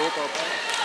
多宝宝